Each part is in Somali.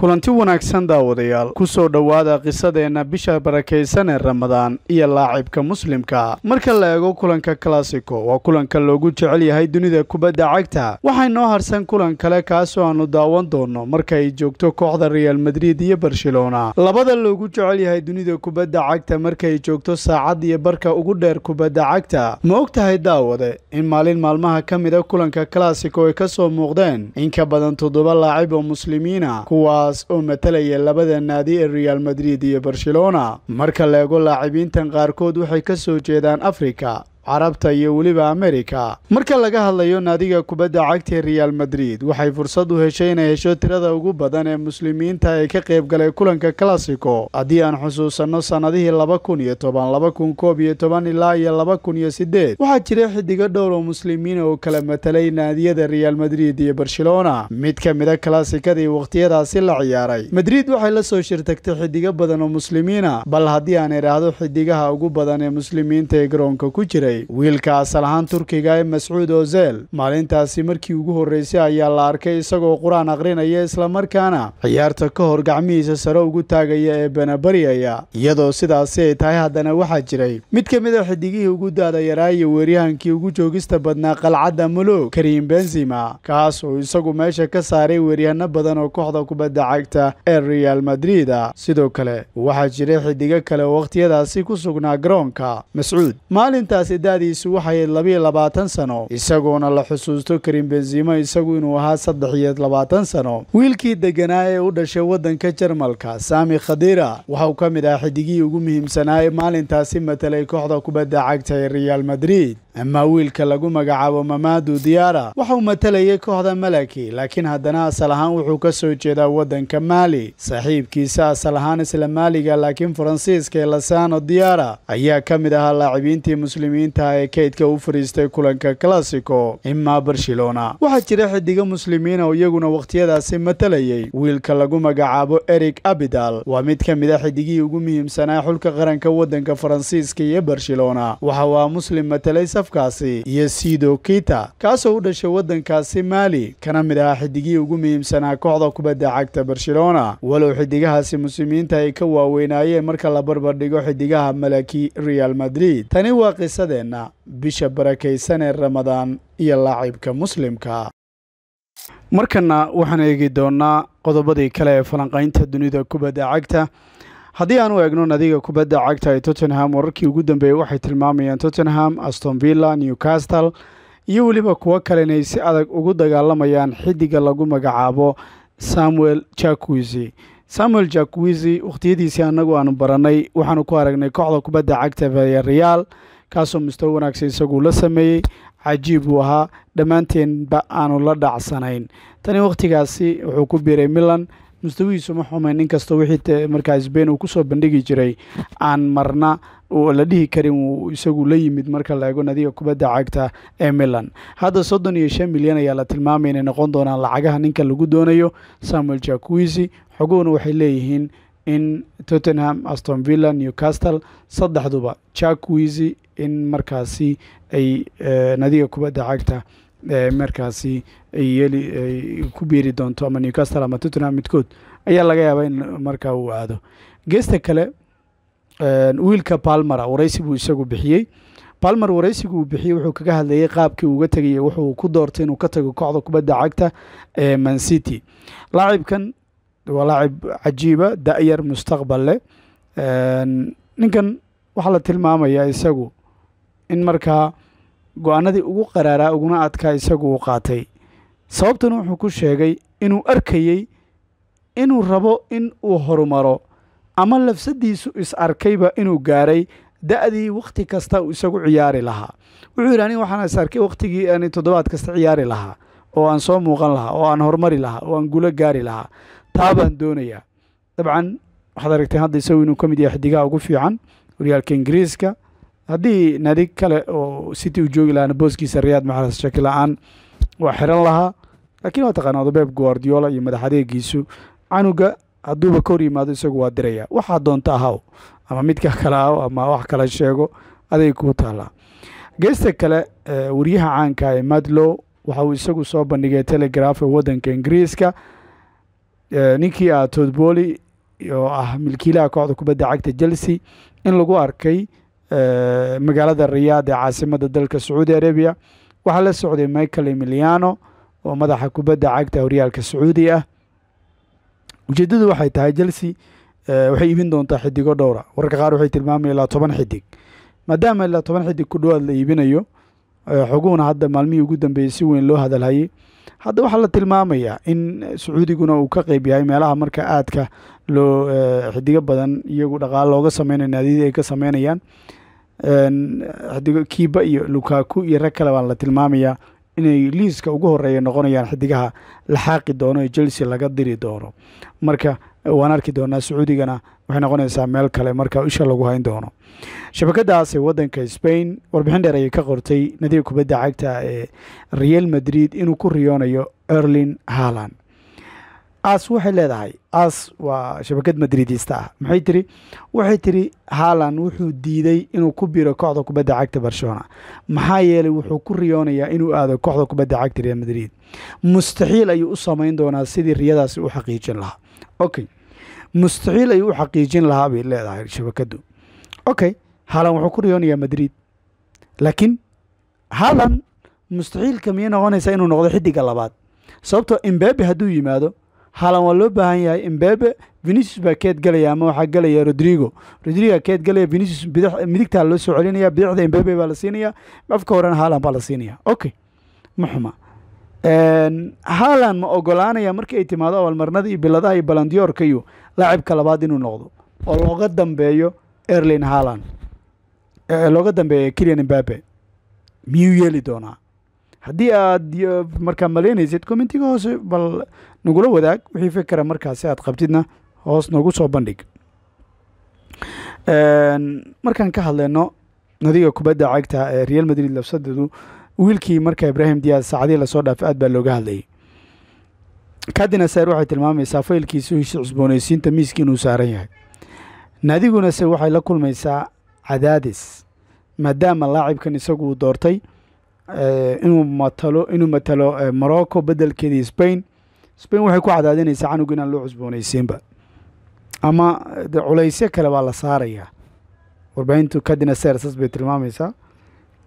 kulanti wanaagsan daawadayaal. Ku soo dhowaada qisadeenna bisha barakaysan ee ramadaan iyo laacibka muslimka. Marka la eego kulanka klasiko waa kulanka loogu jecel yahay dunida kubadda cagta. Waxay noo harsan kulan kale kaasoo aannu daawan doonno marka ay joogto kooxda real madrid iyo barcelona. Labada loogu jecel yahay dunida kubadda cagta markaay joogto saacad iyo barka ugu dheer kubadda cagta. Ma og tahay daawade? In maalin maalmaha ka mida kulanka klasiko ay ka soo muuqdeen. In ka badan toddoba laacib oo muslimiina kuwa oo matalaya labada naadi ee real madrid iyo barcelona. Marka la eego laacibiintan qaarkood waxay ka soo jeedaan afrika carabta iyo weliba amerika marka laga hadlayo naadiga kubadda cagta ee real madrid waxay fursad u heshay inay hesho tirada ugu badan ee muslimiinta ee ka qayb galay kulanka klasiko haddii aan xusuusanno sannadihii laba kun iyo toban laba kun koob iyo toban ilaa iyo laba kun iyo siddeed waxaa jira xidigo dhowr oo muslimiina oo kala matalay naadiyada real madrid iyo barcelona. Mid ka mida klasikadii wakhtiyadaasi la ciyaaray. Madrid waxay la soo shirtagtay xidigo badan oo muslimiina bal haddii aan idhaahdo xidigaha ugu badan ee muslimiinta ee garoonka ku jiray wiilka asal ahaan turkiga ee mascuud ozel maalintaasi markii ugu horreysay ayaa la arkay isagoo qur'aan aqrinaya islamarkaana ciyaarta ka hor gacmihiisa sare ugu taagaya ee banabaryaya iyadoo sidaasi ay tahay haddana waxaa jiray. Mid ka mid a xidigihii ugu daada yaraa iyo weeryahankii ugu joogista badnaa qalcadda mulog karim benzima kaas oo isagu meesha ka saaray weeryahano badan oo kooxda kubadda cagta ee real madrid a sidoo kale waxaa jiray xidigo kale oo wakhtiyadaasi ku sugnaa garoonka mascuud. Maalintaasi dadiisu waxay labiyo labaatan sano. Isagoona la xusuusto karim benzima isagu inuu ahaa saddex iyo labaatan sano. Wiilkii deganaa ee u dhashay waddanka jarmalka sami khadira waxauu ka mid ahaa xidigihii ugu muhiimsanaa ee maalintaasi matalay kooxda kubadda cagta ee real madrid amaa wiilka lagu magacaabo mamadu diyaara waxauu matalayay kooxda malaki laakiin haddana asal ahaan wuxuu ka soo jeedaa waddanka maali saaxiibkiisa asal ahaan isla maaliga laakiin faransiiska ee lasano diyaara ayaa ka mid ahaa laacibiintii muslimiinta ee kaydka u fadhiistay kulanka klasiko imaa barcelona. Waxaa jira xidigo muslimiina oo iyaguna wakhtiyadaasi matalayay. Wiilka lagu magacaabo eric abidal waa mid ka mid a xidigihii ugu muhiimsanaa xulka qaranka waddanka faransiiska iyo barcelona. Waxa waa muslim matalay safkaasi iyo sido kita kaasoo u dhashay waddankaasi maali kana mid ahaa xidigihii ugu muhiimsanaa kooxda kubadda cagta barcelona. Walow xidigahaasi muslimiinta ay ka waaweynaayeen marka la barbardhigo xidigaha malaki real madrid. Tani waa qisadeenna bisha barakaysan ee ramadaan iyo laacibka muslimka. Markana waxaan eegi doonnaa qodobadii kale ee falanqaynta dunida kubadda cagta haddii aan u eegno nadiga kubadda cagta ee tottenham wararkii ugu dambeeyey waxay tilmaamayaan tottenham astonvilla newcastle iyo weliba kuwo kale inay si adag ugu dagaalamayaan xidiga lagu magacaabo samuel jakwisi samuel jakwisi wakhtiyadiisii annagu aanu barannay waxaanu ku aragnay kooxda kubadda cagta vayareal kaasoo mustawo wanaagsan isaguu la sameeyey cajiib uu ahaa dhammaanteenba aanu la dhacsanayn tani wakhtigaasi wuxuu ku biiray milan mustawihiisu ma xumayn inkastoo wixii markaa sbain uu ku soo bandhigi jiray aan marna la dhihi karin wuu isagu la yimid marka la eego nadiga kubadda cagta ee milan. Hadda soddon iyo shan milyan ayaa la tilmaamay inay noqon doonaan lacagaha ninka lagu doonayo samuel jakwisi xoguhuna waxay leeyihiin in tottenham astonvilla newcastle saddexduba. Jakwisi in markaasi ay nadiga kubadda cagta markaasi ay ku biiri doonto ama newcastle ama tottenham midkood ayaa laga yaabaa in markaa uu aado. Geesta kale wiilka palmera waraysi buu isagu bixiyey. Palmer waraysigu uu bixiyey wuxuu kaga hadlayay qaabkii uuga tegayay wuxuu ku doortay inuu ka tago kooxda kubadda cagta ee mancity laacibkan waa laacib cajiiba da-yar mustaqbal leh ninkan waxaa la tilmaamayaa isagu in markaa go'aanadii ugu qaraaraa uguna adkaa isagu uu qaatay. Sababtuna wuxuu ku sheegay inuu arkayey inuu rabo in uu horumaro ama lafsadiisu is arkayba inuu gaaray da-dii wakhti kasta uu isagu ciyaari lahaa. Wuxuu yidhi aniga waxaan is arkay wakhtigii aan toddobaad kasta ciyaari lahaa oo aan soo muuqan lahaa oo aan horumari lahaa oo aan gulo gaari lahaa. Taa baan doonayaa. Dabcan waxaad aragtay hadda isagu inuu ka mid yahay xidigaha ugu fiican horyaalka ingiriiska haddii nadig kale oo city uu joogi lahaana booskiisa riyaad maxaras shaki la'aan waa xiran lahaa. Laakiin waa taqaana odabeeb guardiola iyo madax adeegiisu canuga hadduuba ka hor yimaado isagu waa diraya. Waxaa doonta ahaw ama midka kale ahaw ama wax kale sheego aday kuu taallaa geesta kale wariyaha caanka ee madlow waxa uu isagu soo bandhigay telegraf waddanka ingiriiska. Ninkii ah todboli oo ah milkiilaha kooxda kubadda cagta chelsea. In lagu arkay magaalada riyaad ee caasimada dalka sacuudi arabiya. Waxaa la socday michael emiliano oo madaxa kubadda cagta horyaalka sacuudi ah. Ujeedadu waxay tahay chelsea waxay iibin doontaa xidigo dhowra wararka qaar waxay tilmaamaya ilaa toban xidig. Maadaama ilaa toban xidig ku dhowaad la iibinayo xoguhuna hadda maalmihii ugu dambeeyey si weyn loo hadalhayay. Hadda waxaa la tilmaamayaa in sacuudiguna uu ka qeyb yahay meelaha marka aadka loo xidigo badan iyagu dhaqaalo looga sameynayo naadiyadii ay ka sameynayaan kiiba iyo lukaku iyo rag kale baa la tilmaamayaa inay liiska ugu horreeya noqonayaan xidigaha la xaaqi doono ee chelsea laga diri doono. Marka waan arki doonaa sacuudigana waxay noqonaysaa meel kale marka isha lagu hayn doono. Shabakadaas wadanka spain warbixin dheer ayay ka qortay nadiga kubadda cagta ee real madrid inuu ku riyoonayo erlin harland as waxay leedahay as waa shabakad madridista. Ah maxay tiri? Waxay tiri harland wuxuu diiday inuu ku biro kooxda kubadda cagta barcelona. Maxaa yeelay wuxuu ku riyoonayaa inuu aado kooxda kubadda cagta real madrid. Mustaxiil ayuu u samayn doonaa sidii riyadaasi u xaqiijin lahaa. Okay mustaxiil ayuu u xaqiijin lahaa bay leedahay shabakadu okay haalan wuxuu ku riyoonayaa madrid. Laakiin haalan mustaxiilka miyay noqonaysaa inuu noqdo xidiga labaad? Sababtoo imbebe hadduu yimaado haalan waa loo baahan yahay. Imbebe venicius baa keed galaya ama waxaa gelaya rodrigo. Rodrigo keed galaya venicius midigtaa loo soo celinaya bidixda imbebe baa la siinaya afka horena haalan baa la siinaya okay ma xuma. Haalan ma ogolaanaya markii ay timaado abaalmarnada iyo biladaha iyo balandiyoorka iyo laacibka labaad inuu noqdo. Oo looga dambeeyo erlin haalan. Looga dambeeya kilian imbabe miyuu yeeli doonaa haddii aad markaa malaynaysid commentiga hoose bal nagula wadaag. Wixii fikra markaasi aad qabtidna hoos nagu soo bandhig. Markaan ka hadleyno nadiga kubadda cagta ee real madrid labsadeedu wiilkii marka ibrahim diyaas saacadihii la soo dhaafay aad baa looga hadlayay. Kadinaser waxay tilmaamaysaa faylkiisu hesha cusboonaysiinta miiskii inuu saaran yahay. Naadiguna se waxay la kulmaysaa cadaadis maadaama laacibkan isagu uu doortay inuu matalo inuu matalo morocco bedelkeedii spain. Spain waxay ku cadaadinaysaa canug inaan loo cusboonaysiinba. Ama de culaysyo kale baa la saarayaa. Warbaahintu kadinaser saas bay tilmaamaysaa.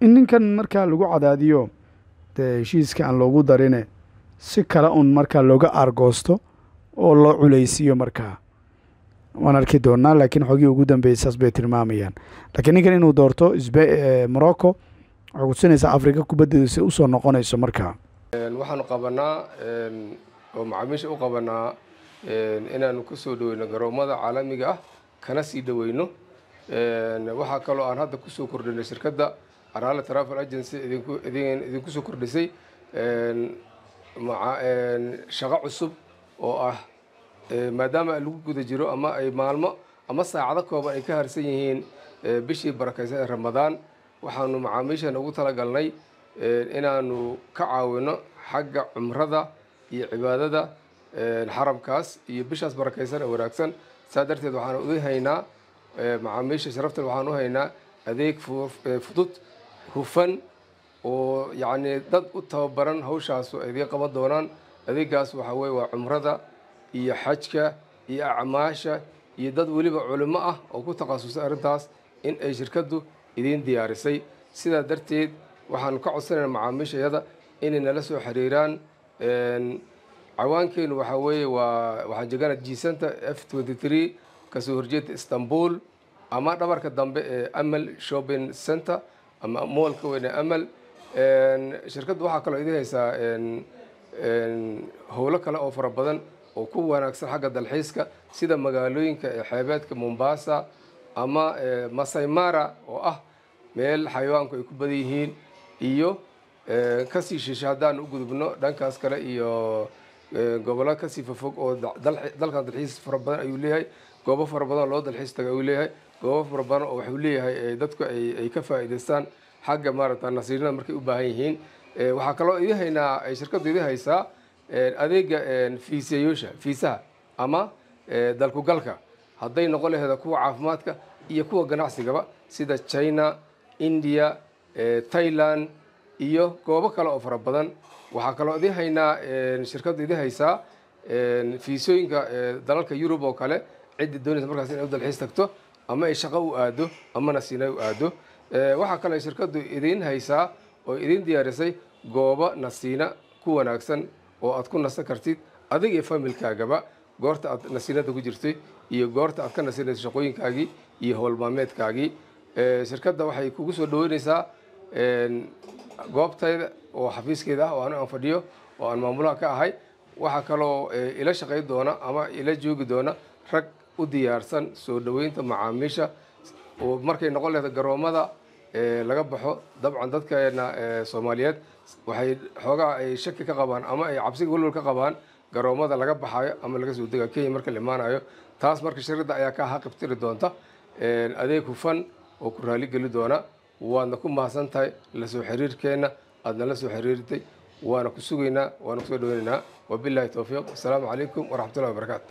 In ninkan markaa lagu cadaadiyo dee heshiiska aan loogu darine si kale un markaa looga aargoosto oo loo culaysiiyo markaa waan arki doonaa laakiin xogii ugu dambeeyay saas bay tilmaamayaan. Laakiin ninkan inuu doorto morocco waxay kutusinaysaa afrika kubaddeedu si u soo noqonayso markaa waxaanu qabanaa oo macaamiisha u qabanaa inaanu ku soo dhaweyno garoomada caalamiga ah kana sii dhaweyno waxaa kaloo aan hadda ku soo kordhinay shirkadda araale travel agency idinku idin idinku soo kordhisay. Shaqo cusub oo ah maadaama lagu guda jiro ama ay maalmo ama saacado kooban ay ka harsan yihiin bishii barakaysan ee ramadaan waxaanu macaamiishan ugu talagalnay inaanu ka caawino xagga cumrada iyo cibaadada xaramkaas iyo bishaas barakaysan ee wanaagsan. Saa darteed waxaan ugu haynaa macaamiisha sharaftan waxaan u haynaa adeeg fudud hufan oo yacni dad u tababaran hawshaasu idiin qaban doonaan. Adeegaas waxaa weye waa cumrada iyo xajka iyo acmaasha iyo dad weliba culimo ah oo ku takhasusay arrintaas in ay shirkaddu idiin diyaarisay. Sidaa darteed waxaanu ka codsanayna macaamiishayada inay nala soo xiriiraan cawaankeenu waxaa weeye waa waxaan jegana jisanta f twenty three ka soo horjeeda istanbul ama dhabarka dambe ee amal shopping center ama moolka weyne amal. Shirkaddu waxaa kaloo idin haysaa howlo kale oo fara badan oo ku wanaagsan xagga dalxiiska sida magaalooyinka ee xeebeedka mombasa ama masai mara oo ah meel xayawaanku ay ku badan yihiin iyo ka sii shisha haddaan u gudubno dhankaas kale iyo gobollo ka sii fofog oo dalkan dalxiis fara badan ayuu leeyahay goobo fara badan oo loo dalxiis taga ayuu leeyahay goobo fara badan oo waxuu leeyahay dadku ay ka faa'iidaystaan xagga maaragta nasiirada markay u baahan yihiin. Waxaa kaloo idin haynaa ay shirkaddu idin haysaa adeega fiisayoosha fiisaha ama dalkugalka hadday noqon laheeda kuwa caafimaadka iyo kuwa ganacsigaba sida china india thailand iyo goobo kale oo fara badan. Waxaa kaloo idin haynaa shirkaddu idin haysaa fiisooyinka dalalka yurub oo kale. Ciddii doonaysa markaas inay u dalxiis tagto ama ay shaqo u aado amana siina u aado waxaa kale shirkaddu idiin haysaa oo idiin diyaarisay goobo nasiina ku wanaagsan oo aad ku nasan kartid adig iyo familkaagaba. Goorta aad nasiinada ku jirtay iyo goorta aad ka nasinayso shaqooyinkaagii iyo howlmaalmeedkaagii shirkadda waxay kugu soo dhaweynaysaa goobtayda oo xafiiskeeda ah oo anu aan fadhiyo oo aan maamulaha ka ahay. Waxaa kaloo ila shaqay doona ama ila joogi doona rag u diyaarsan soo dhaweynta macaamiisha. Oo markay noqon lehda garoomada laga baxo dabcan dadkeena soomaaliyeed waxay xoogaa ay shaki ka qabaan ama ay cabsiga walwal ka qabaan garoomada laga baxayo ama laga soo dega kenya marka la imaanayo taas marka shirkadda ayaa ka haqibtiri doonta adeeg hufan oo ku raaligeli doona. Waadna ku mahadsan tahay la soo xiriirkeenna aadna la soo xiriirtay. Waana ku sugaynaa waana ku soo dhaweynaynaa wabillahi towfiiq asalaamu calaykum waraxmatullahi wabarakaatu